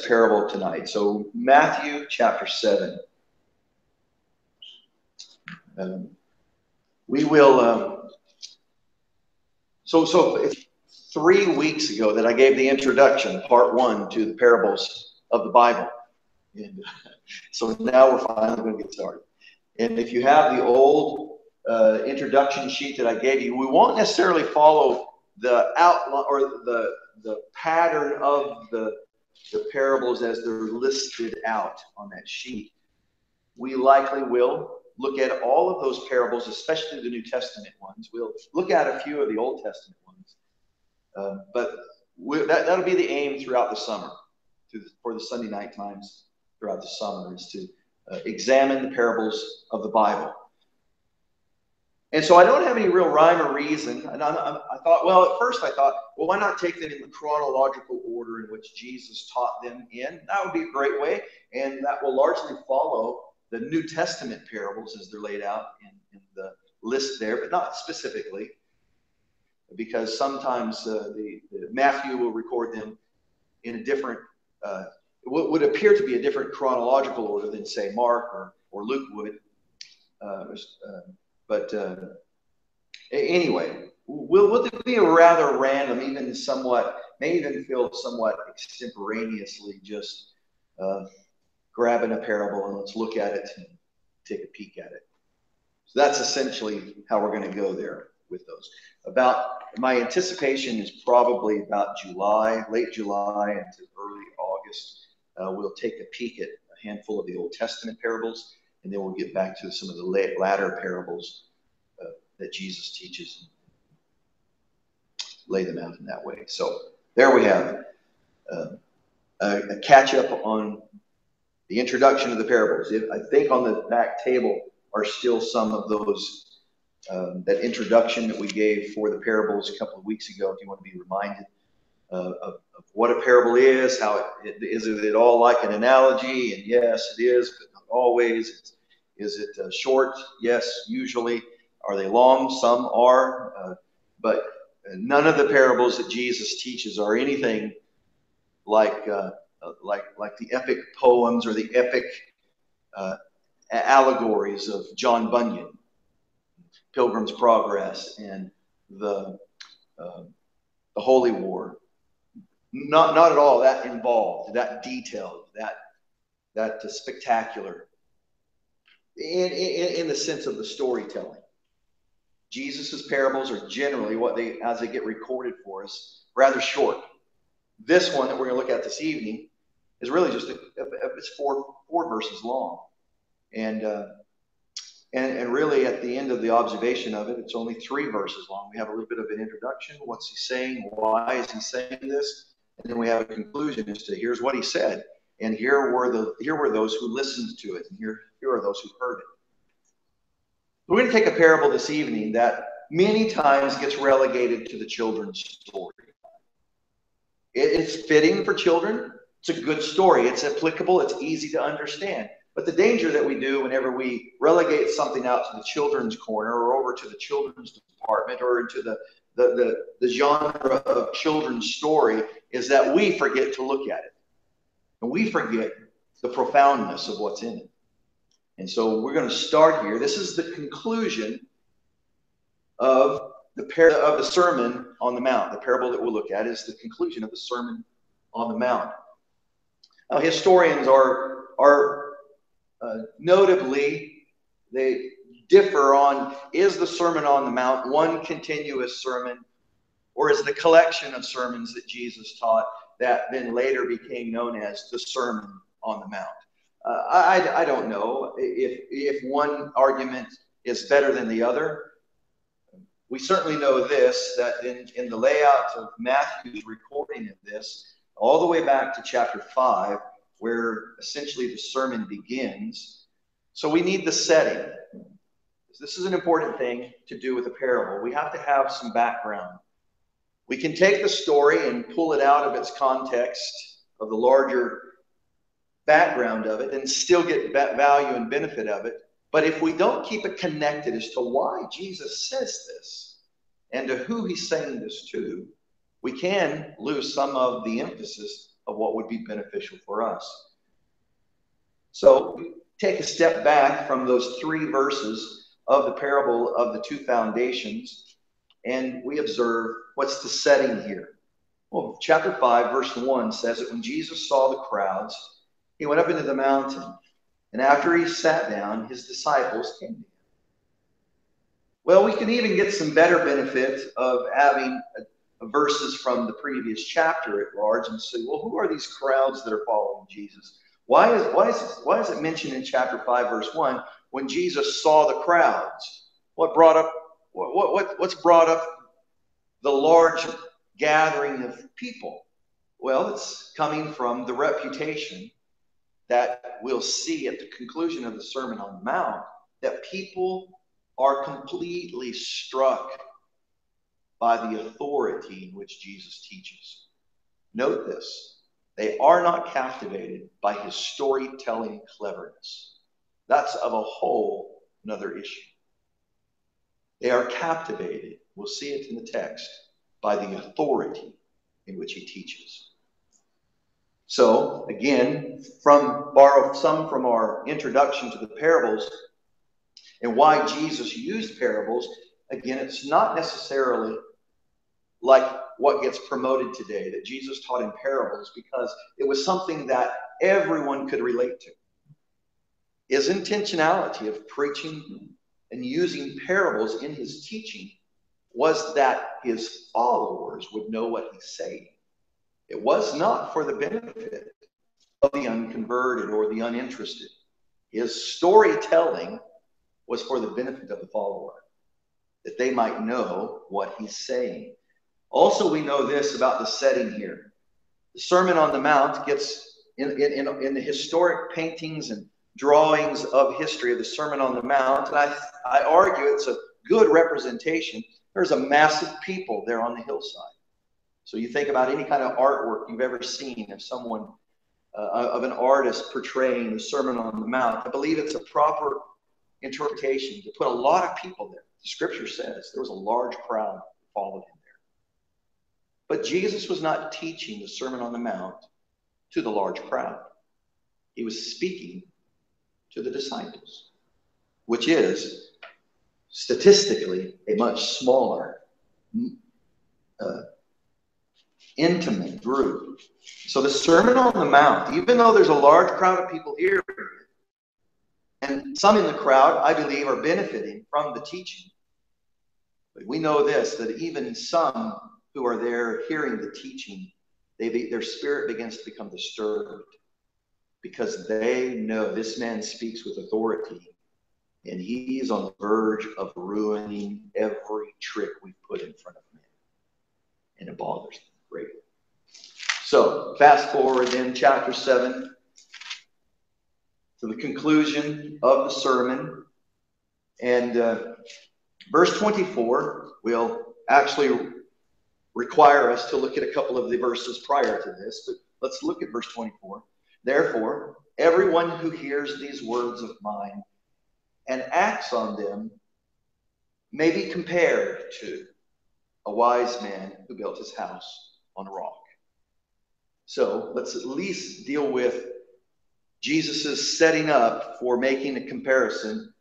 parable tonight. So, Matthew chapter 7. Um, we will. Um, so, so three weeks ago that I gave the introduction, part one, to the parables of the Bible. And so now we're finally going to get started. And if you have the old uh, introduction sheet that I gave you, we won't necessarily follow the outline or the the pattern of the the parables as they're listed out on that sheet. We likely will look at all of those parables, especially the New Testament ones. We'll look at a few of the Old Testament ones, uh, but that that'll be the aim throughout the summer, for the Sunday night times throughout the summer, is to uh, examine the parables of the Bible. And so I don't have any real rhyme or reason. And I, I, thought, well, at first I thought, well, why not take them in the chronological order in which Jesus taught them in? That would be a great way. And that will largely follow the New Testament parables as they're laid out in, in the list there, but not specifically. Because sometimes uh, the, the, Matthew will record them in a different, uh, what would appear to be a different chronological order than, say, Mark or, or Luke would. Uh, uh but uh, anyway, will, will it be a rather random, even somewhat, may even feel somewhat extemporaneously just uh, grabbing a parable and let's look at it and take a peek at it. So that's essentially how we're going to go there with those. About my anticipation is probably about July, late July into early August. Uh, we'll take a peek at a handful of the Old Testament parables and then we'll get back to some of the latter parables uh, that Jesus teaches and lay them out in that way. So there we have uh, a, a, catch up on the introduction of the parables. I think on the back table are still some of those um, that introduction that we gave for the parables a couple of weeks ago. If you want to be reminded uh, of, of, what a parable is, how it, it is it all like an analogy? And yes, it is, but always. Is it uh, short? Yes, usually. Are they long? Some are. Uh, but none of the parables that Jesus teaches are anything like uh, like like the epic poems or the epic uh, allegories of John Bunyan, Pilgrim's Progress, and the uh, the Holy War. Not not at all that involved, that detailed, that that spectacular in, in, in the sense of the storytelling. Jesus's parables are generally what they, as they get recorded for us, rather short. This one that we're going to look at this evening is really just a, it's four four verses long, and uh, and and really at the end of the observation of it, it's only three verses long. We have a little bit of an introduction. What's he saying? Why is he saying this? And then we have a conclusion as to here's what he said, and here were the here were those who listened to it, and here here are those who heard it. We're going to take a parable this evening that many times gets relegated to the children's story. It's fitting for children. It's a good story. It's applicable. It's easy to understand. But the danger that we do whenever we relegate something out to the children's corner or over to the children's department or into the, the, the, the genre of children's story is that we forget to look at it. And we forget the profoundness of what's in it. And so we're going to start here. This is the conclusion of the par- of the Sermon on the Mount. The parable that we'll look at is the conclusion of the Sermon on the Mount. Now, historians are are uh, notably they differ on is the Sermon on the Mount one continuous sermon, or is the collection of sermons that Jesus taught that then later became known as the Sermon on the Mount. Uh, I, I don't know if, if one argument is better than the other. We certainly know this that in, in the layout of Matthew's recording of this, all the way back to chapter 5, where essentially the sermon begins. So we need the setting. This is an important thing to do with a parable. We have to have some background. We can take the story and pull it out of its context of the larger background of it and still get value and benefit of it. But if we don't keep it connected as to why Jesus says this and to who he's saying this to, we can lose some of the emphasis of what would be beneficial for us. So take a step back from those three verses of the parable of the two foundations, and we observe what's the setting here. Well, chapter 5, verse 1 says that when Jesus saw the crowds, he went up into the mountain, and after he sat down, his disciples came to him. Well, we can even get some better benefit of having a, a verses from the previous chapter at large and say, well, who are these crowds that are following Jesus? Why is, why, is, why is it mentioned in chapter 5, verse 1, when Jesus saw the crowds? What brought up, what, what, what's brought up the large gathering of people? Well, it's coming from the reputation that we'll see at the conclusion of the Sermon on the Mount that people are completely struck by the authority in which Jesus teaches. Note this they are not captivated by his storytelling cleverness. That's of a whole another issue. They are captivated, we'll see it in the text, by the authority in which he teaches. So, again, from borrow some from our introduction to the parables and why Jesus used parables, again, it's not necessarily like what gets promoted today that Jesus taught in parables because it was something that everyone could relate to. His intentionality of preaching and using parables in his teaching was that his followers would know what he's saying. It was not for the benefit of the unconverted or the uninterested. His storytelling was for the benefit of the follower, that they might know what he's saying. Also, we know this about the setting here. The Sermon on the Mount gets in, in, in the historic paintings and drawings of history of the Sermon on the Mount, and I, I argue it's a good representation. There's a massive people there on the hillside. So you think about any kind of artwork you've ever seen of someone, uh, of an artist portraying the Sermon on the Mount. I believe it's a proper interpretation to put a lot of people there. The scripture says there was a large crowd that followed him. There. But Jesus was not teaching the Sermon on the Mount to the large crowd. He was speaking to the disciples, which is statistically a much smaller, uh, intimate group. So the Sermon on the Mount, even though there's a large crowd of people here, and some in the crowd, I believe, are benefiting from the teaching. But we know this that even some who are there hearing the teaching, they be, their spirit begins to become disturbed because they know this man speaks with authority and he's on the verge of ruining every trick we put in front of him. And it bothers them greatly. So, fast forward then, chapter 7, to the conclusion of the sermon. And uh, verse 24 will actually require us to look at a couple of the verses prior to this, but let's look at verse 24. Therefore, everyone who hears these words of mine and acts on them may be compared to a wise man who built his house on a rock. So let's at least deal with Jesus' setting up for making a comparison.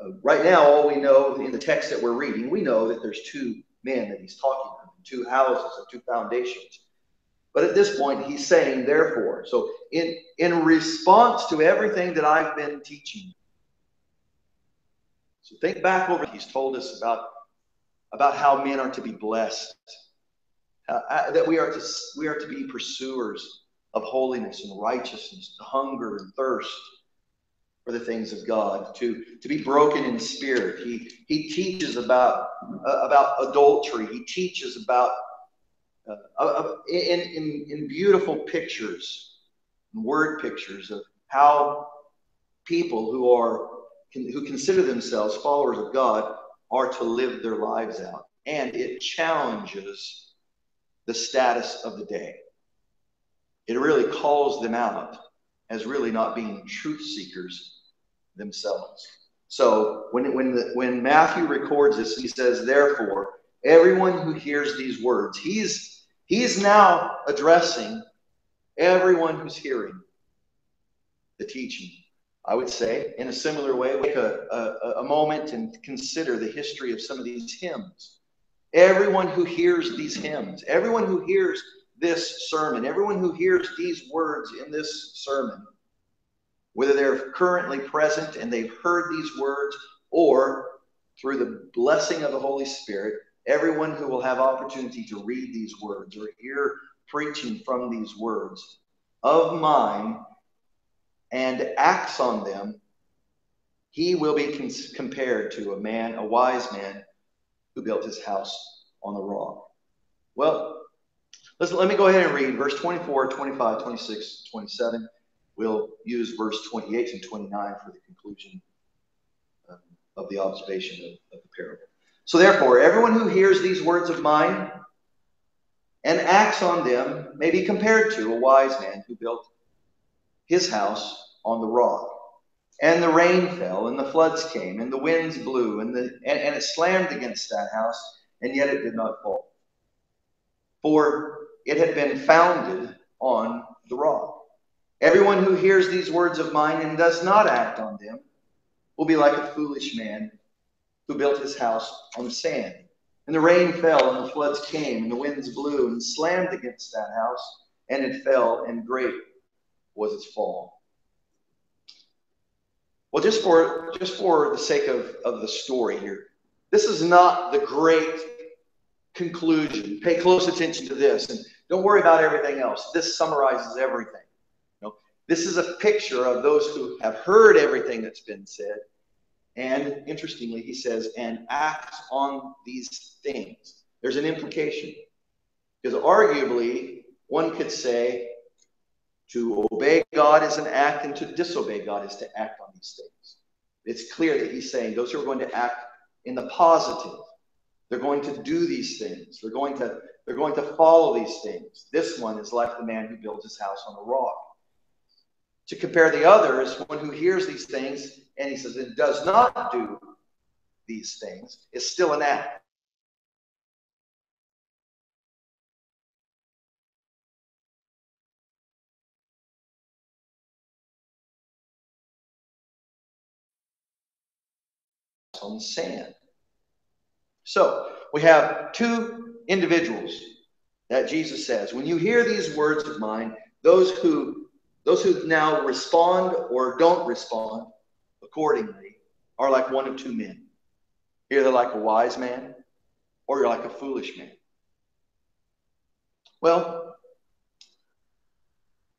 Uh, right now, all we know in the text that we're reading, we know that there's two men that he's talking about, two houses and two foundations. But at this point, he's saying, therefore. So, in, in response to everything that I've been teaching, so think back over, he's told us about, about how men are to be blessed, uh, that we are, to, we are to be pursuers of holiness and righteousness, to hunger and thirst for the things of God, to, to be broken in spirit. He, he teaches about, uh, about adultery. He teaches about, uh, in, in, in beautiful pictures, word pictures of how people who are who consider themselves followers of God are to live their lives out. And it challenges the status of the day. It really calls them out as really not being truth seekers themselves. So when, when, the, when Matthew records this, he says, therefore, everyone who hears these words, he's, he's now addressing Everyone who's hearing the teaching, I would say, in a similar way, take a, a, a moment and consider the history of some of these hymns. Everyone who hears these hymns, everyone who hears this sermon, everyone who hears these words in this sermon, whether they're currently present and they've heard these words or through the blessing of the Holy Spirit, everyone who will have opportunity to read these words or hear preaching from these words of mine and acts on them, he will be compared to a man, a wise man who built his house on the rock. Well, let's, let me go ahead and read verse 24, 25, 26, 27. We'll use verse 28 and 29 for the conclusion of the observation of, of the parable. So, therefore, everyone who hears these words of mine and acts on them may be compared to a wise man who built his house on the rock. And the rain fell, and the floods came, and the winds blew, and, the, and, and it slammed against that house, and yet it did not fall. For it had been founded on the rock. Everyone who hears these words of mine and does not act on them will be like a foolish man who built his house on the sand. And the rain fell, and the floods came, and the winds blew and slammed against that house, and it fell, and great was its fall. Well, just for just for the sake of, of the story here, this is not the great conclusion. Pay close attention to this, and don't worry about everything else. This summarizes everything. You know, this is a picture of those who have heard everything that's been said and interestingly, he says, and acts on these things. There's an implication. Because arguably, one could say to obey God is an act, and to disobey God is to act on these things. It's clear that he's saying those who are going to act in the positive, they're going to do these things. They're going to, they're going to follow these things. This one is like the man who builds his house on a rock. To compare the other is one who hears these things and he says it does not do these things, is still an act. on the sand. So we have two individuals that Jesus says, when you hear these words of mine, those who those who now respond or don't respond accordingly are like one of two men. Either like a wise man or you're like a foolish man. Well,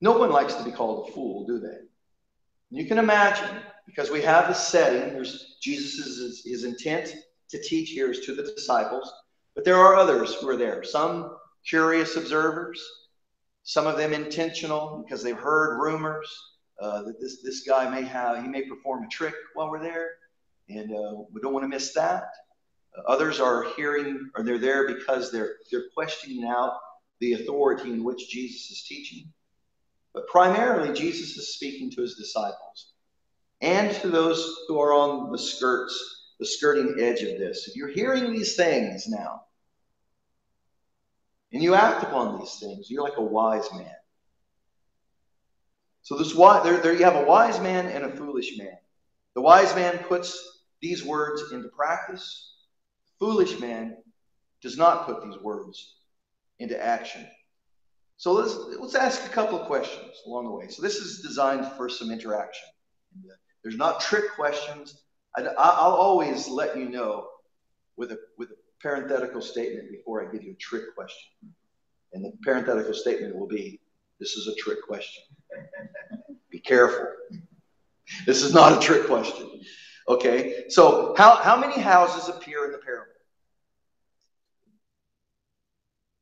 no one likes to be called a fool, do they? You can imagine, because we have the setting, there's Jesus' his intent to teach here is to the disciples, but there are others who are there. Some curious observers, some of them intentional because they've heard rumors uh, that this, this guy may have, he may perform a trick while we're there, and uh, we don't want to miss that. Uh, others are hearing, or they're there because they're, they're questioning out the authority in which Jesus is teaching. But primarily, Jesus is speaking to his disciples and to those who are on the skirts, the skirting edge of this. If you're hearing these things now, and you act upon these things, you're like a wise man. So this there, there you have a wise man and a foolish man. The wise man puts these words into practice. The foolish man does not put these words into action. So let's let's ask a couple of questions along the way. So this is designed for some interaction. Uh, there's not trick questions. I, will always let you know with a with a parenthetical statement before I give you a trick question. And the parenthetical statement will be, "This is a trick question." Be careful. This is not a trick question. Okay, so how, how many houses appear in the parable?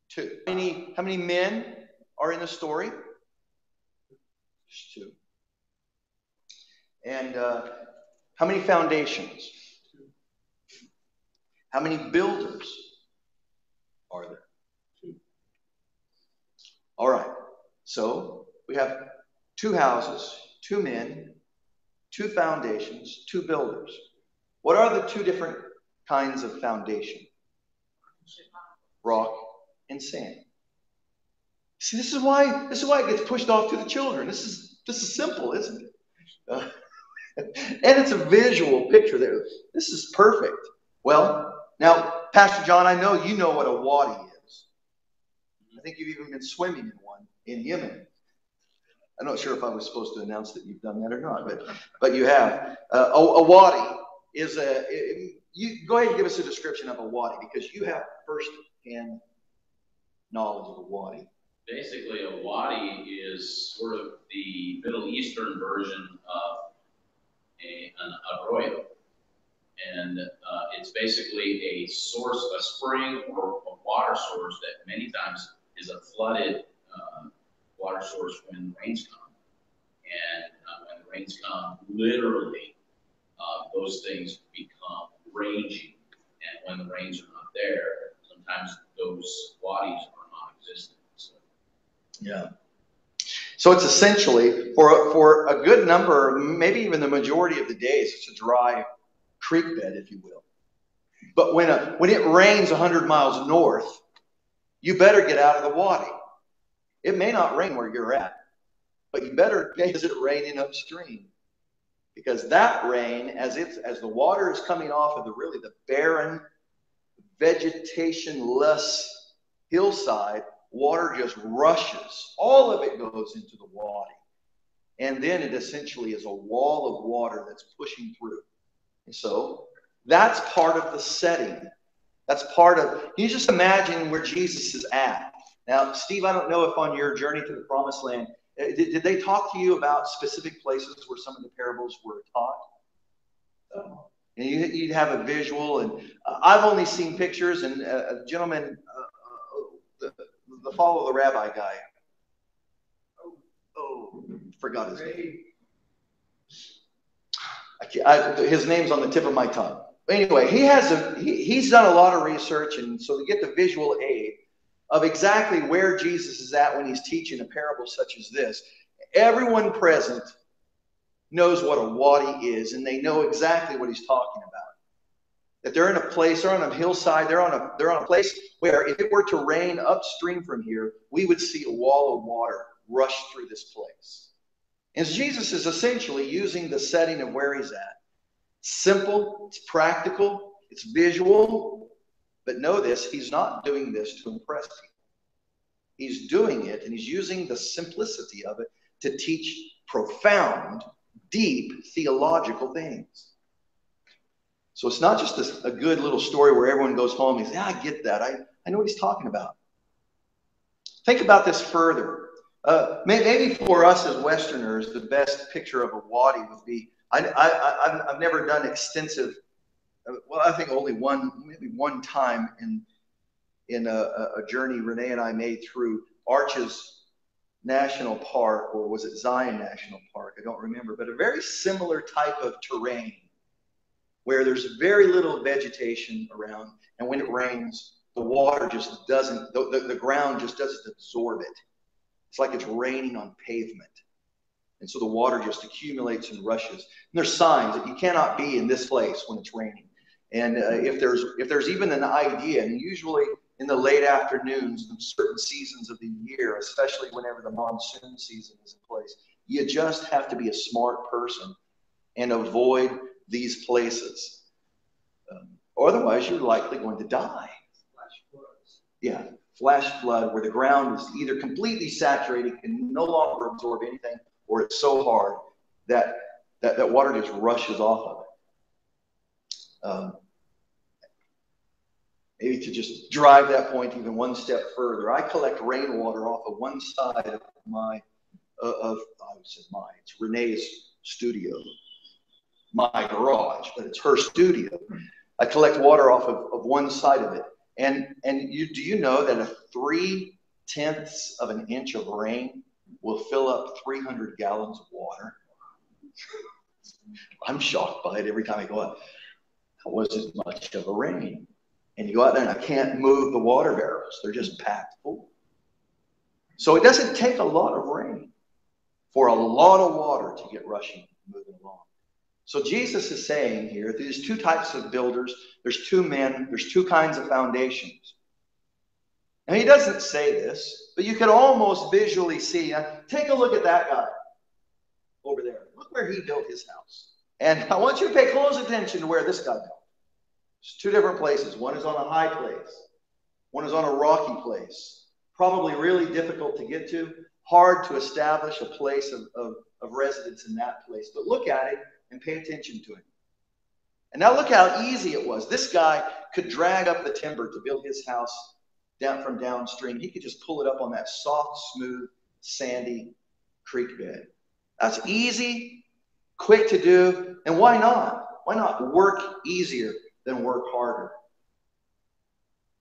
Two. How many, how many men are in the story? Just two. And uh, how many foundations? How many builders are there? Two. All right. So we have two houses, two men, two foundations, two builders. What are the two different kinds of foundation? Rock and sand. See, this is why this is why it gets pushed off to the children. This is this is simple, isn't it? Uh, and it's a visual picture there. This is perfect. Well, now, Pastor John, I know you know what a wadi is. I think you've even been swimming in one in Yemen. I'm not sure if I was supposed to announce that you've done that or not, but but you have. Uh, a, a wadi is a. It, you go ahead and give us a description of a wadi because you have first-hand knowledge of a wadi. Basically, a wadi is sort of the Middle Eastern version of a, an arroyo. And uh, it's basically a source, a spring or a water source that many times is a flooded water source when the rains come. And uh, when the rains come, literally, uh, those things become raging. And when the rains are not there, sometimes those wadis are non-existent. So. Yeah. So it's essentially for for a good number, maybe even the majority of the days, it's a dry creek bed, if you will. But when a, when it rains 100 miles north, you better get out of the wadi. It may not rain where you're at, but you better is it raining upstream. Because that rain, as it's as the water is coming off of the really the barren, vegetation-less hillside, water just rushes. All of it goes into the wadi. And then it essentially is a wall of water that's pushing through. And so that's part of the setting. That's part of, you just imagine where Jesus is at. Now, Steve, I don't know if on your journey to the promised land, uh, did, did they talk to you about specific places where some of the parables were taught? and you, would have a visual, and uh, I've only seen pictures, and uh, a gentleman, uh, uh the, the follow the rabbi guy, oh, oh forgot his name. I, his name's on the tip of my tongue. Anyway, he has a he, he's done a lot of research, and so to get the visual aid of exactly where Jesus is at when he's teaching a parable such as this, everyone present knows what a wadi is, and they know exactly what he's talking about. That they're in a place, they're on a hillside, they're on a they're on a place where if it were to rain upstream from here, we would see a wall of water rush through this place. And Jesus is essentially using the setting of where he's at. Simple, it's practical, it's visual, but know this, he's not doing this to impress people. He's doing it and he's using the simplicity of it to teach profound, deep theological things. So it's not just a, a good little story where everyone goes home and says, yeah, I get that. I, I know what he's talking about. Think about this further. Uh, maybe for us as Westerners, the best picture of a wadi would be I, I've never done extensive, well, I think only one, maybe one time in, in a, a journey Renee and I made through Arches National Park, or was it Zion National Park? I don't remember, but a very similar type of terrain where there's very little vegetation around, and when it rains, the water just doesn't, the, the, the ground just doesn't absorb it. It's like it's raining on pavement. And so the water just accumulates and rushes. And there's signs that you cannot be in this place when it's raining. And uh, if there's if there's even an idea, and usually in the late afternoons in certain seasons of the year, especially whenever the monsoon season is in place, you just have to be a smart person and avoid these places. Um, otherwise, you're likely going to die. Yeah flash flood where the ground is either completely saturated, and no longer absorb anything, or it's so hard that that, that water just rushes off of it. Um, maybe to just drive that point even one step further, I collect rainwater off of one side of my, uh, of, I would say my, it's Renee's studio, my garage, but it's her studio. I collect water off of, of one side of it. And and you do you know that a three tenths of an inch of rain will fill up 300 gallons of water? I'm shocked by it every time I go out. Wasn't much of a rain. And you go out there and I can't move the water barrels. They're just packed full. So it doesn't take a lot of rain for a lot of water to get rushing, moving along. So Jesus is saying here, there's two types of builders. There's two men. There's two kinds of foundations. Now, he doesn't say this, but you can almost visually see. Now, take a look at that guy over there. Look where he built his house. And I want you to pay close attention to where this guy built. Two different places. One is on a high place, one is on a rocky place. Probably really difficult to get to, hard to establish a place of, of, of residence in that place. But look at it and pay attention to it. And now look how easy it was. This guy could drag up the timber to build his house down from downstream. He could just pull it up on that soft, smooth, sandy creek bed. That's easy, quick to do, and why not? Why not work easier than work harder?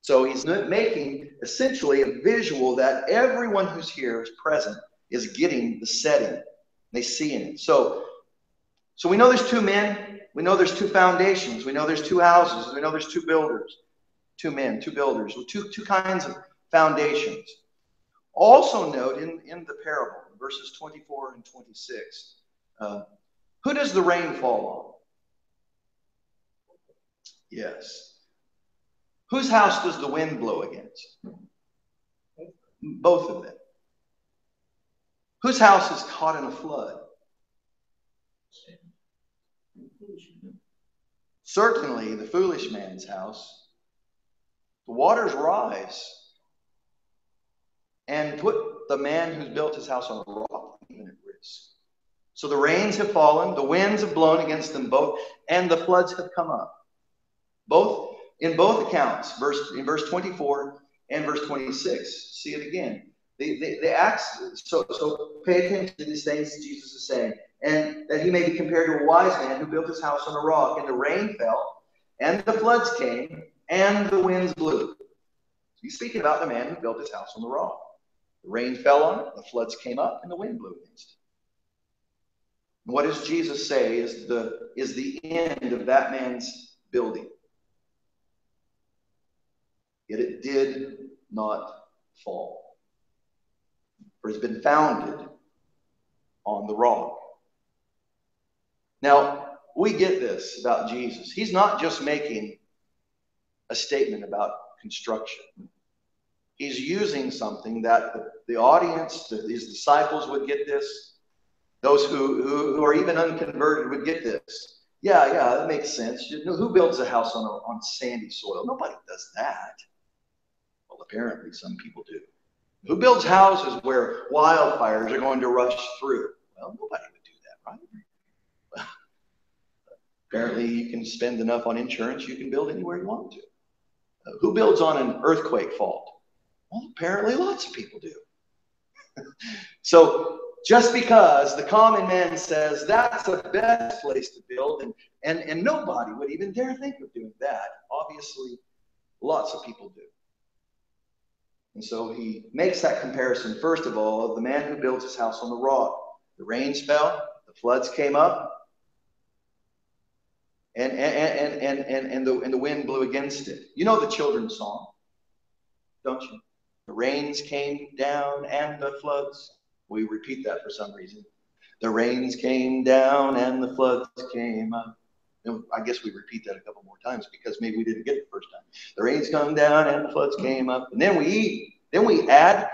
So he's making essentially a visual that everyone who's here is present is getting the setting. They see in it. So, so we know there's two men. We know there's two foundations. We know there's two houses. We know there's two builders two men, two builders, two, two kinds of foundations. Also, note in, in the parable, verses 24 and 26, uh, who does the rain fall on? Yes. Whose house does the wind blow against? Both of them. Whose house is caught in a flood? Certainly the foolish man's house the waters rise and put the man who's built his house on a rock even at risk. So the rains have fallen, the winds have blown against them both, and the floods have come up. Both in both accounts, verse in verse 24 and verse 26. See it again. The, the, the acts, so, so pay attention to these things Jesus is saying. And that he may be compared to a wise man who built his house on a rock, and the rain fell, and the floods came, and the winds blew. He's speaking about the man who built his house on the rock. The rain fell on it, the floods came up, and the wind blew against it. what does Jesus say is the, is the end of that man's building? Yet it did not fall, for it's been founded on the rock. Now, we get this about Jesus. He's not just making a statement about construction. He's using something that the, the audience, the, these disciples would get this. Those who, who, who are even unconverted would get this. Yeah, yeah, that makes sense. You know, who builds a house on, a, on sandy soil? Nobody does that. Well, apparently some people do. Who builds houses where wildfires are going to rush through? Well, nobody would do that, right? apparently, you can spend enough on insurance, you can build anywhere you want to. Uh, who builds on an earthquake fault? Well, apparently lots of people do. so just because the common man says that's the best place to build, and, and, and nobody would even dare think of doing that, obviously lots of people do. And so he makes that comparison, first of all, of the man who builds his house on the rock. The rains fell, the floods came up, and, and, and, and, and, the, and the wind blew against it. You know the children's song, don't you? The rains came down and the floods. We repeat that for some reason. The rains came down and the floods came up. I guess we repeat that a couple more times because maybe we didn't get it the first time. The rains come down and the floods came up. And then we eat. Then we add.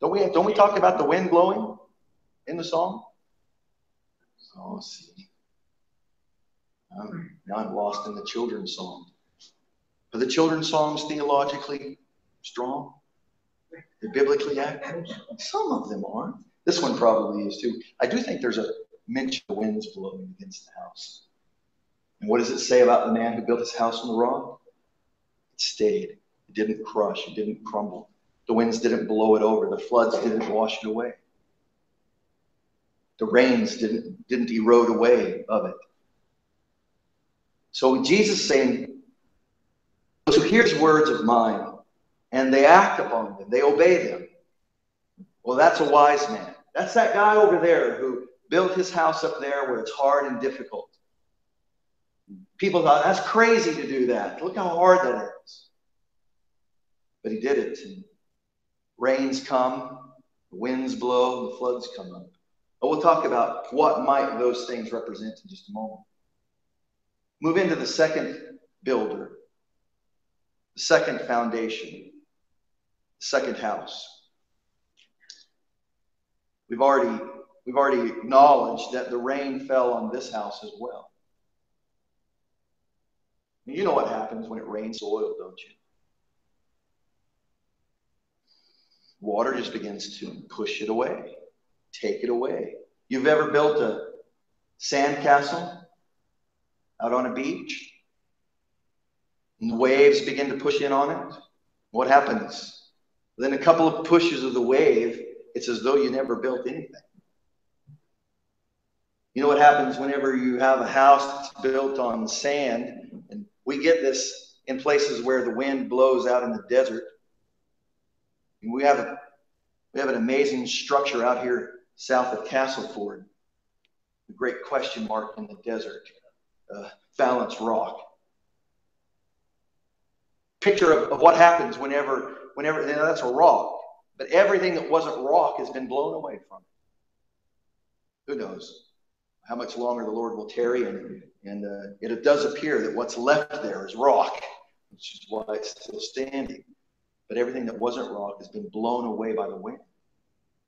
Don't we, don't we talk about the wind blowing in the song? Oh, see. Um, now I'm lost in the children's song. Are the children's songs theologically strong? They're biblically accurate? Some of them are. This one probably is too. I do think there's a mention of winds blowing against the house. And what does it say about the man who built his house on the rock? It stayed. It didn't crush. It didn't crumble. The winds didn't blow it over. The floods didn't wash it away. The rains didn't, didn't erode away of it. So Jesus saying, So here's words of mine, and they act upon them, they obey them. Well, that's a wise man. That's that guy over there who built his house up there where it's hard and difficult. People thought, that's crazy to do that. Look how hard that is. But he did it. Rains come, the winds blow, the floods come up. But we'll talk about what might those things represent in just a moment. Move into the second builder, the second foundation. the second house. We've already, we've already acknowledged that the rain fell on this house as well. You know what happens when it rains oil, don't you? Water just begins to push it away, take it away. You've ever built a sandcastle out on a beach? And the waves begin to push in on it? What happens? Within a couple of pushes of the wave, it's as though you never built anything. You know what happens whenever you have a house that's built on sand, and we get this in places where the wind blows out in the desert. We have a, we have an amazing structure out here south of Castleford, the great question mark in the desert, uh, Rock. Picture of, of what happens whenever, whenever, you know, that's a rock. But everything that wasn't rock has been blown away from it. Who knows how much longer the Lord will tarry? And, and uh, it does appear that what's left there is rock, which is why it's still standing. But everything that wasn't rock has been blown away by the wind.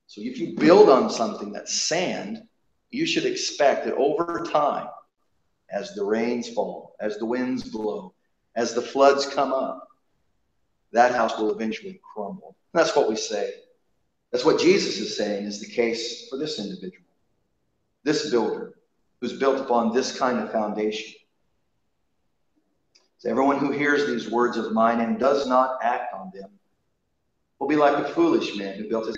So if you build on something that's sand, you should expect that over time, as the rains fall, as the winds blow, as the floods come up, that house will eventually crumble. And that's what we say. That's what Jesus is saying is the case for this individual, this builder who's built upon this kind of foundation. So everyone who hears these words of mine and does not act on them will be like a foolish man who built his.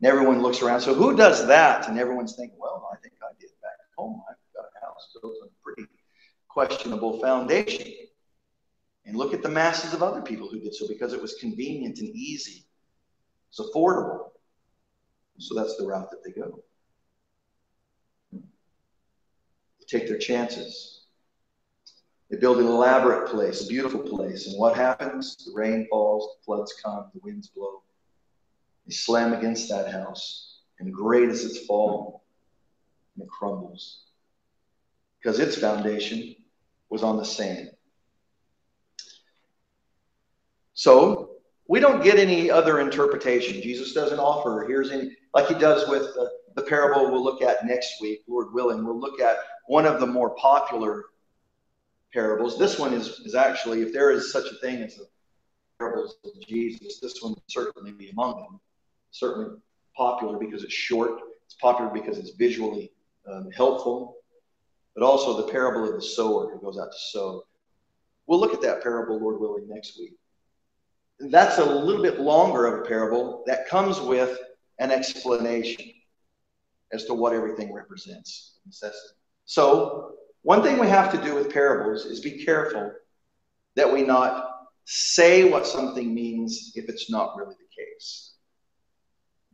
And everyone looks around. So who does that? And everyone's thinking, well, I think I did back home. I've got a house built on a pretty questionable foundation. And look at the masses of other people who did so because it was convenient and easy. It's affordable. So that's the route that they go. They take their chances. They build an elaborate place, a beautiful place. And what happens? The rain falls, the floods come, the winds blow. They slam against that house. And great is its fall, and it crumbles. Because its foundation was on the sand. So we don't get any other interpretation. Jesus doesn't offer, here's any, like he does with the, the parable we'll look at next week, Lord willing. We'll look at one of the more popular parables. This one is, is actually, if there is such a thing as the parables of Jesus, this one certainly be among them. Certainly popular because it's short. It's popular because it's visually um, helpful, but also the parable of the sower who goes out to sow. We'll look at that parable, Lord willing, next week that's a little bit longer of a parable that comes with an explanation as to what everything represents. So, one thing we have to do with parables is be careful that we not say what something means if it's not really the case.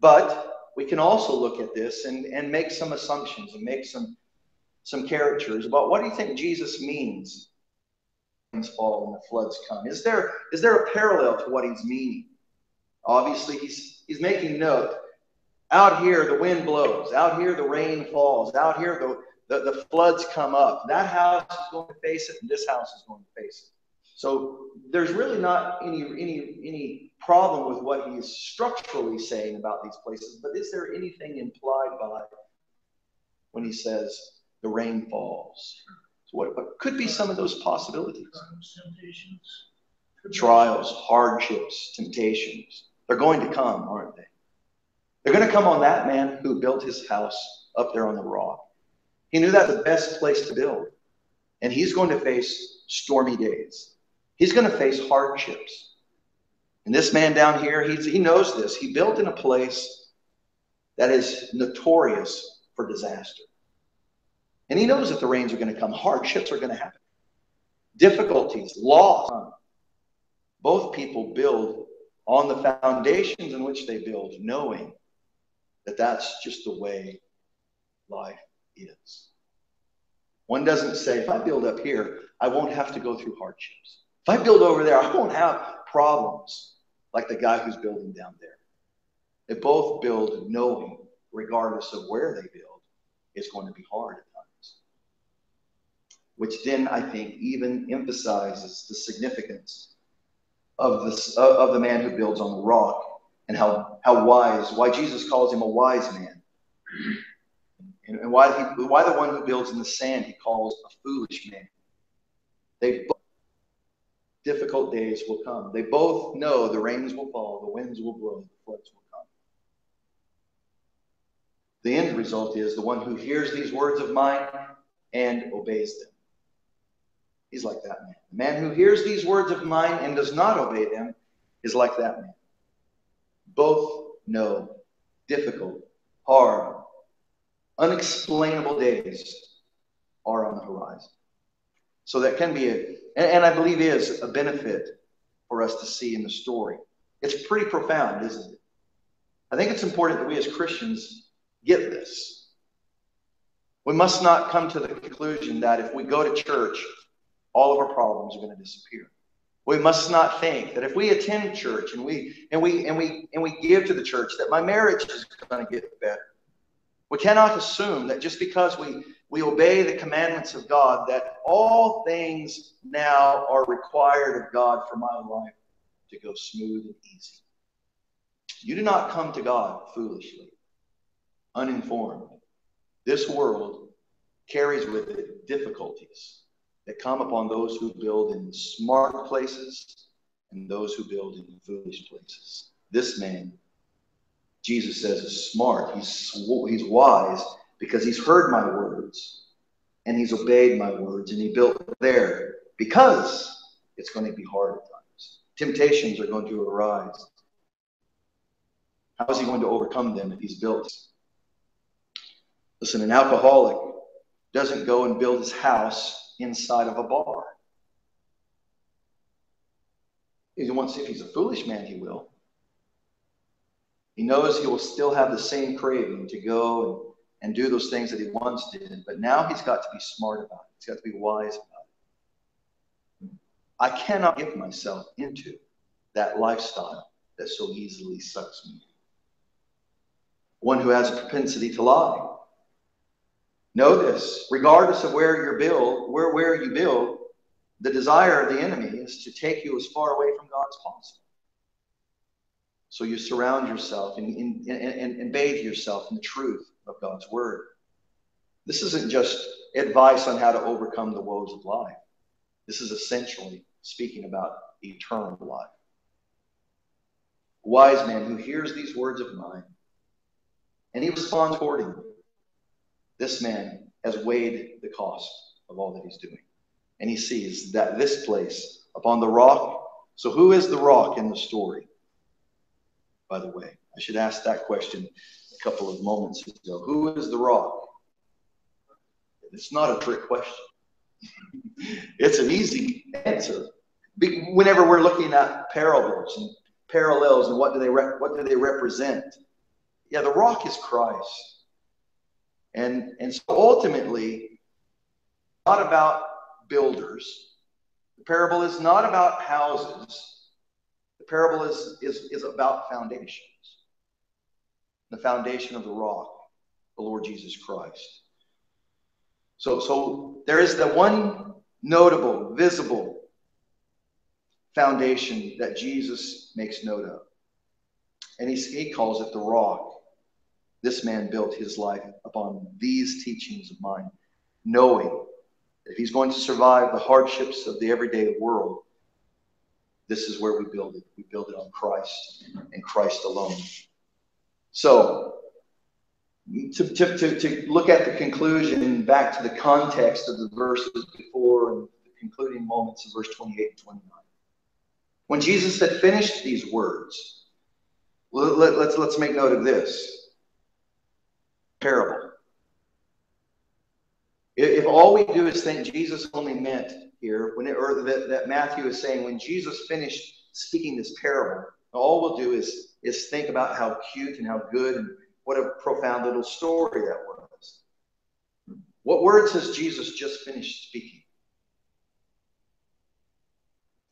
But we can also look at this and, and make some assumptions and make some, some caricatures about what do you think Jesus means when fall and the floods come. Is there, is there a parallel to what he's meaning? Obviously, he's, he's making note. Out here, the wind blows. Out here, the rain falls. Out here, the, the, the floods come up. That house is going to face it, and this house is going to face it. So there's really not any, any, any problem with what he is structurally saying about these places, but is there anything implied by when he says the rain falls? What, what could be some of those possibilities? Trials, hardships, temptations. They're going to come, aren't they? They're going to come on that man who built his house up there on the rock. He knew that the best place to build. And he's going to face stormy days. He's going to face hardships. And this man down here, he's, he knows this. He built in a place that is notorious for disaster. And he knows that the rains are going to come, hardships are going to happen, difficulties, loss. Both people build on the foundations in which they build, knowing that that's just the way life is. One doesn't say, if I build up here, I won't have to go through hardships. If I build over there, I won't have problems like the guy who's building down there. They both build knowing, regardless of where they build, it's going to be hard at times. which then I think even emphasizes the significance of, this, of the man who builds on the rock and how, how wise, why Jesus calls him a wise man. And, and why, he, why the one who builds in the sand he calls a foolish man. They both, difficult days will come. They both know the rains will fall, the winds will blow, the floods will come. The end result is the one who hears these words of mine and obeys them. He's like that man. The man who hears these words of mine and does not obey them is like that man. Both know difficult, hard, unexplainable days are on the horizon. So that can be a, and, and I believe is a benefit for us to see in the story. It's pretty profound, isn't it? I think it's important that we as Christians get this. We must not come to the conclusion that if we go to church, all of our problems are going to disappear. We must not think that if we attend church and we and we and we and we give to the church that my marriage is going to get better. We cannot assume that just because we we obey the commandments of God that all things now are required of God for my life to go smooth and easy. You do not come to God foolishly, uninformed. This world carries with it difficulties that come upon those who build in smart places and those who build in foolish places. This man, Jesus says, is smart. He's, he's wise because he's heard my words and he's obeyed my words and he built there because it's going to be hard at times. Temptations are going to arise. How is he going to overcome them if he's built? Listen, an alcoholic doesn't go and build his house inside of a bar. He wants, if he's a foolish man, he will. He knows he will still have the same craving to go and, and do those things that he once did, but now he's got to be smart about it. He's got to be wise about it. I cannot get myself into that lifestyle that so easily sucks me. One who has a propensity to lie Know this, regardless of where you build, where, where you build, the desire of the enemy is to take you as far away from God as possible. So you surround yourself and, and, and, and bathe yourself in the truth of God's word. This isn't just advice on how to overcome the woes of life. This is essentially speaking about eternal life. wise man who hears these words of mine and he responds accordingly. This man has weighed the cost of all that he's doing. And he sees that this place upon the rock. So, who is the rock in the story? By the way, I should ask that question a couple of moments ago. Who is the rock? It's not a trick question. it's an easy answer. Whenever we're looking at parables and parallels and what do they what do they represent? Yeah, the rock is Christ. And, and so ultimately, not about builders. The parable is not about houses. The parable is, is, is about foundations. The foundation of the rock, the Lord Jesus Christ. So, so there is the one notable, visible foundation that Jesus makes note of. And he, he calls it the rock. This man built his life upon these teachings of mine, knowing that if he's going to survive the hardships of the everyday world, this is where we build it. We build it on Christ and Christ alone. So, to, to, to, to look at the conclusion back to the context of the verses before and the concluding moments of verse 28 and 29. When Jesus had finished these words, let, let's, let's make note of this parable. If all we do is think Jesus only meant here, when it, or that, that Matthew is saying, when Jesus finished speaking this parable, all we'll do is, is think about how cute and how good and what a profound little story that was. What words has Jesus just finished speaking?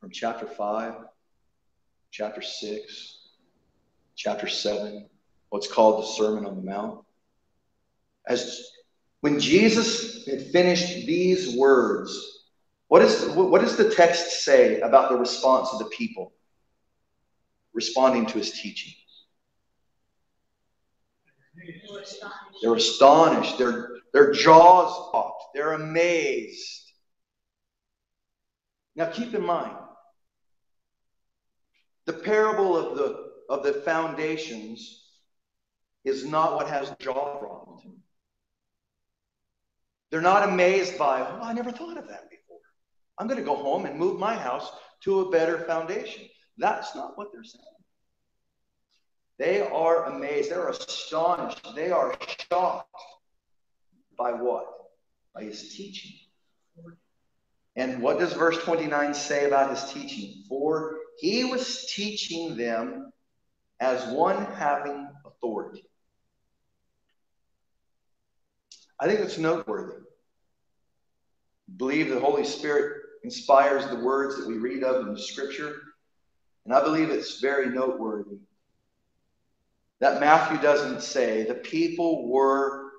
From chapter 5, chapter 6, chapter 7, what's called the Sermon on the Mount. As when Jesus had finished these words, what, is, what does the text say about the response of the people responding to his teaching. They're astonished. Their, their jaws dropped. They're amazed. Now keep in mind, the parable of the, of the foundations is not what has jaw dropped. They're not amazed by, oh, I never thought of that before. I'm going to go home and move my house to a better foundation. That's not what they're saying. They are amazed. They're astonished. They are shocked by what? By his teaching. And what does verse 29 say about his teaching? For he was teaching them as one having authority. I think it's noteworthy. Believe the Holy Spirit inspires the words that we read of in the scripture. And I believe it's very noteworthy that Matthew doesn't say the people were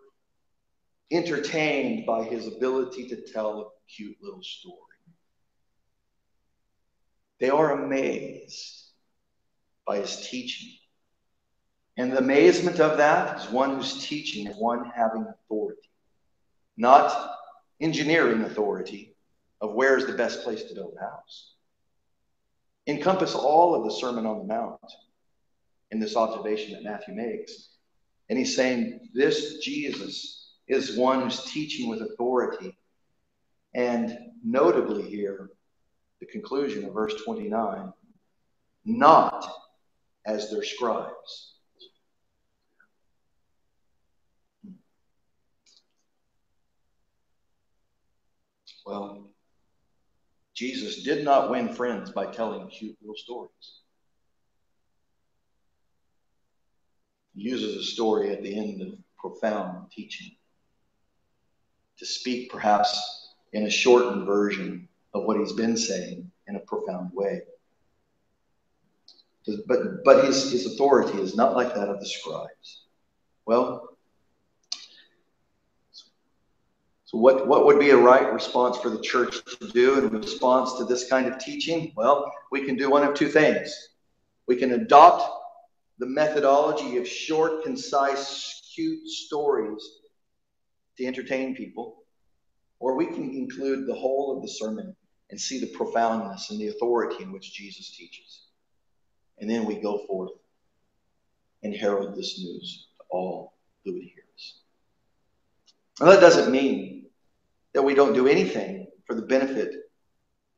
entertained by his ability to tell a cute little story. They are amazed by his teaching. And the amazement of that is one who's teaching and one having authority, not engineering authority of where is the best place to build a house. Encompass all of the Sermon on the Mount in this observation that Matthew makes. And he's saying this Jesus is one who's teaching with authority. And notably here, the conclusion of verse 29 not as their scribes. Well, Jesus did not win friends by telling cute little stories. He uses a story at the end of profound teaching to speak perhaps in a shortened version of what he's been saying in a profound way. But, but his, his authority is not like that of the scribes. Well, so what, what would be a right response for the church to do in response to this kind of teaching? Well, we can do one of two things. We can adopt the methodology of short, concise, cute stories to entertain people, or we can include the whole of the sermon and see the profoundness and the authority in which Jesus teaches. And then we go forth and herald this news to all who would hear us. Now, that doesn't mean that we don't do anything for the benefit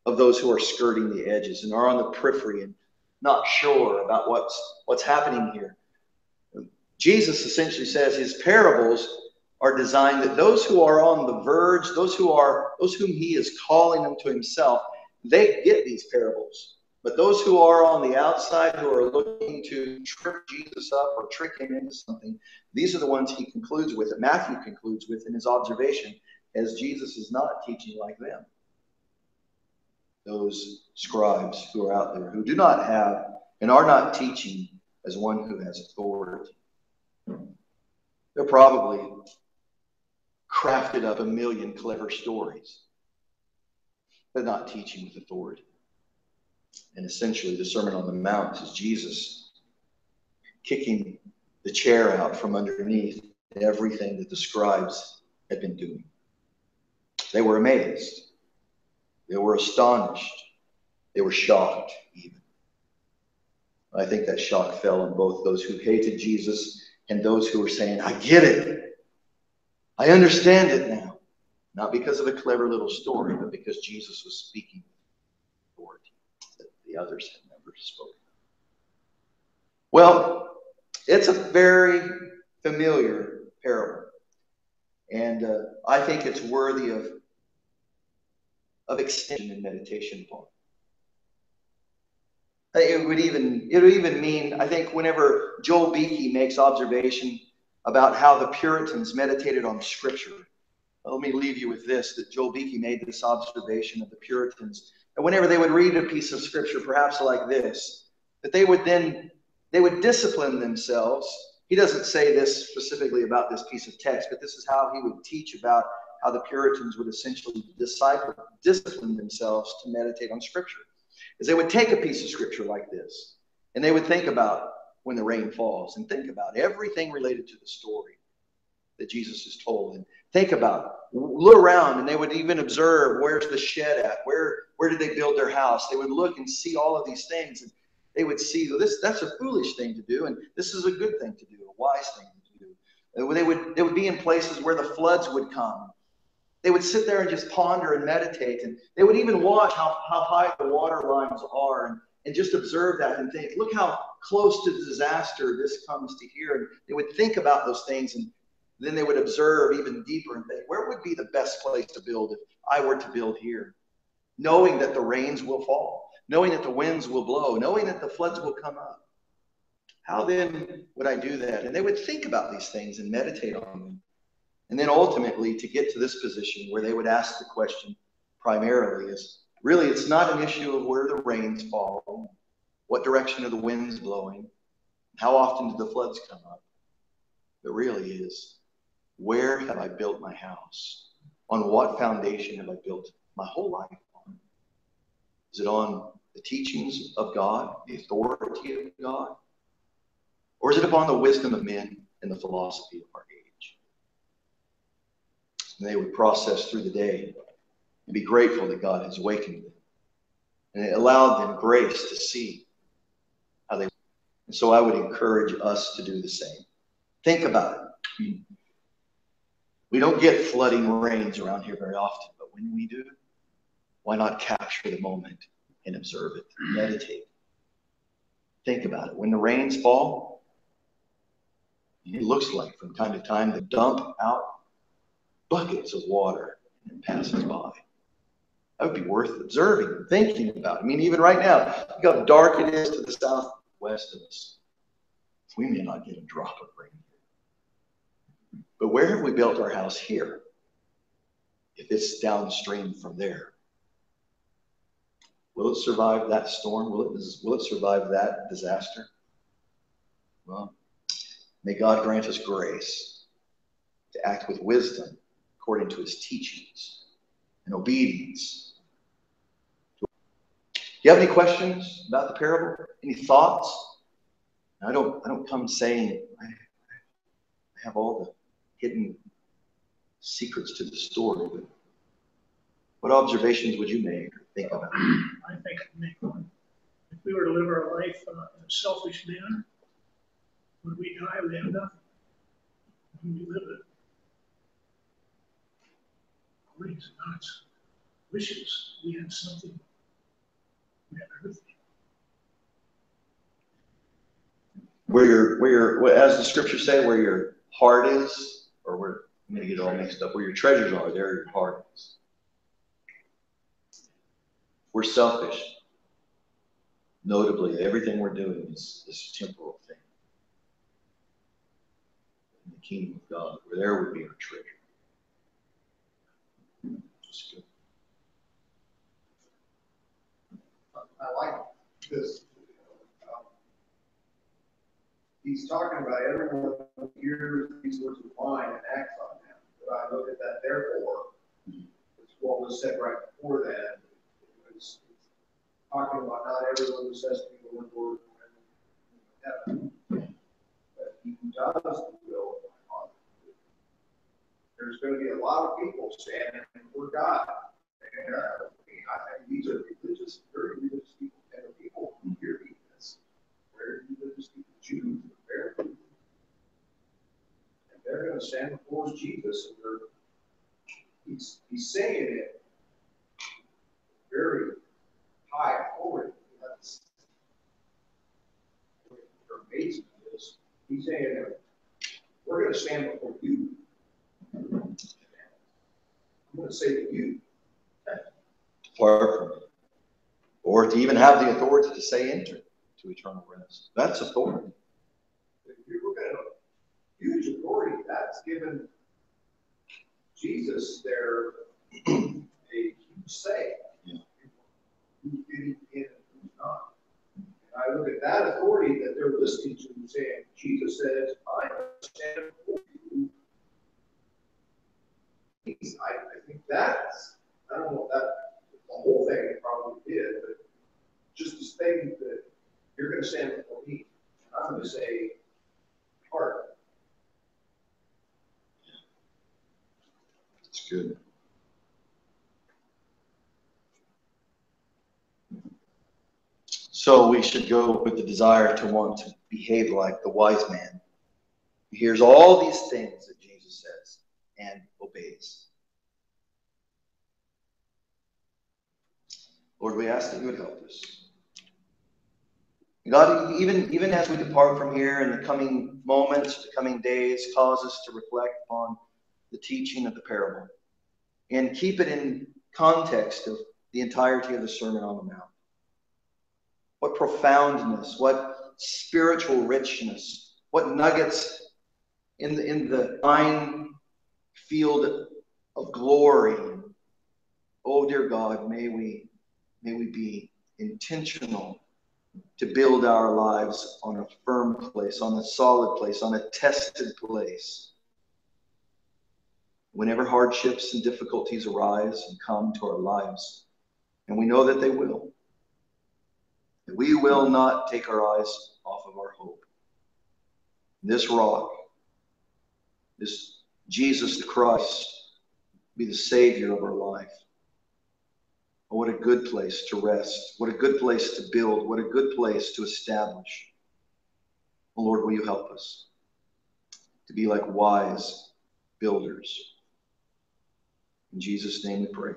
of those who are skirting the edges and are on the periphery and not sure about what's what's happening here. Jesus essentially says his parables are designed that those who are on the verge, those who are those whom he is calling them to himself, they get these parables. But those who are on the outside, who are looking to trip Jesus up or trick him into something, these are the ones he concludes with, that Matthew concludes with in his observation, as Jesus is not teaching like them those scribes who are out there who do not have and are not teaching as one who has authority. They're probably crafted up a million clever stories, but not teaching with authority. And essentially, the Sermon on the Mount is Jesus kicking the chair out from underneath everything that the scribes had been doing. They were amazed. They were astonished. They were shocked, even. I think that shock fell on both those who hated Jesus and those who were saying, I get it. I understand it now. Not because of a clever little story, but because Jesus was speaking authority that the others had never spoken. Well, it's a very familiar parable. And uh, I think it's worthy of of extension and meditation upon. It would even it would even mean I think whenever Joel Beeke makes observation about how the Puritans meditated on Scripture. Let me leave you with this: that Joel Beeke made this observation of the Puritans, that whenever they would read a piece of Scripture, perhaps like this, that they would then they would discipline themselves. He doesn't say this specifically about this piece of text, but this is how he would teach about how the Puritans would essentially disciple, discipline themselves to meditate on Scripture. Is they would take a piece of Scripture like this, And they would think about when the rain falls and think about everything related to the story that Jesus has told and think about look around and they would even observe where's the shed at where where did they build their house they would look and see all of these things and they would see this that's a foolish thing to do and this is a good thing to do a wise thing to do. They would they would be in places where the floods would come. They would sit there and just ponder and meditate and they would even watch how, how high the water lines are and, and just observe that and think look how close to disaster this comes to here. And they would think about those things and then they would observe even deeper and think, where would be the best place to build if I were to build here? Knowing that the rains will fall, knowing that the winds will blow, knowing that the floods will come up. How then would I do that? And they would think about these things and meditate on them. And then ultimately to get to this position where they would ask the question primarily is really, it's not an issue of where the rains fall, what direction are the winds blowing, how often do the floods come up. It really is where have I built my house? On what foundation have I built my whole life? Is it on the teachings of God, the authority of God? Or is it upon the wisdom of men and the philosophy of our age? And they would process through the day and be grateful that God has awakened them. And it allowed them grace to see how they. And so I would encourage us to do the same. Think about it. We don't get flooding rains around here very often, but when we do, why not capture the moment and observe it, meditate? Think about it. When the rains fall, it looks like from time to time they dump out buckets of water and passes by. That would be worth observing and thinking about. I mean, even right now, look how dark it is to the southwest of us. We may not get a drop of rain. Here. But where have we built our house here? If it's downstream from there, will it survive that storm? Will it, will it survive that disaster? Well, may God grant us grace to act with wisdom according to his teachings and obedience. Do you have any questions about the parable? Any thoughts? I don't I don't come saying I have all the hidden secrets to the story. But what observations would you make or think about? I think I'd make one. If we were to live our life uh, in a selfish manner, when we die, we have nothing. When we live it according to God's wishes, we have something. We have everything. Where your, where your, as the scriptures say, where your heart is, or where I'm gonna get it all mixed up. Where your treasures are, there your heart is. We're selfish. Notably, everything we're doing is this temporal thing. In the kingdom of God, where there would be our treasure. I like this he's talking about everyone hears these words of mine and acts on them. But I look at that therefore, it's what was said right before that. Talking about not everyone who says to me word heaven. But he does the will of my Father. There's going to be a lot of people standing for God. And uh, I, these are religious, very religious people, and the people who hear this, very religious people, Jews, and they're going to stand before Jesus, and he's, he's saying it very high authority. That's amazing is he's saying we're going to stand before you. I'm going to say to you, far from it, or to even have the authority to say enter to eternal rest. That's authority If you look at a huge authority that's given Jesus there a huge say. Yeah. Who's getting in and who's not. And I look at that authority that they're listening to and saying, Jesus says, I stand before you. I, I think that's, I don't know if that the whole thing probably did, but just to think that you're gonna stand before me. I'm gonna say, heart. It's good. So we should go with the desire to want to behave like the wise man. He hears all these things that Jesus says and obeys. Lord, we ask that you would help us. God, even, even as we depart from here in the coming moments, the coming days, cause us to reflect upon the teaching of the parable and keep it in context of the entirety of the Sermon on the Mount. What profoundness, what spiritual richness, what nuggets in the, in the fine field of glory. Oh, dear God, may we, may we be intentional to build our lives on a firm place, on a solid place, on a tested place. Whenever hardships and difficulties arise and come to our lives, and we know that they will, we will not take our eyes off of our hope. This rock, this Jesus Christ, be the Savior of our life. Oh, what a good place to rest. What a good place to build. What a good place to establish. Oh, Lord, will you help us to be like wise builders? In Jesus' name we pray.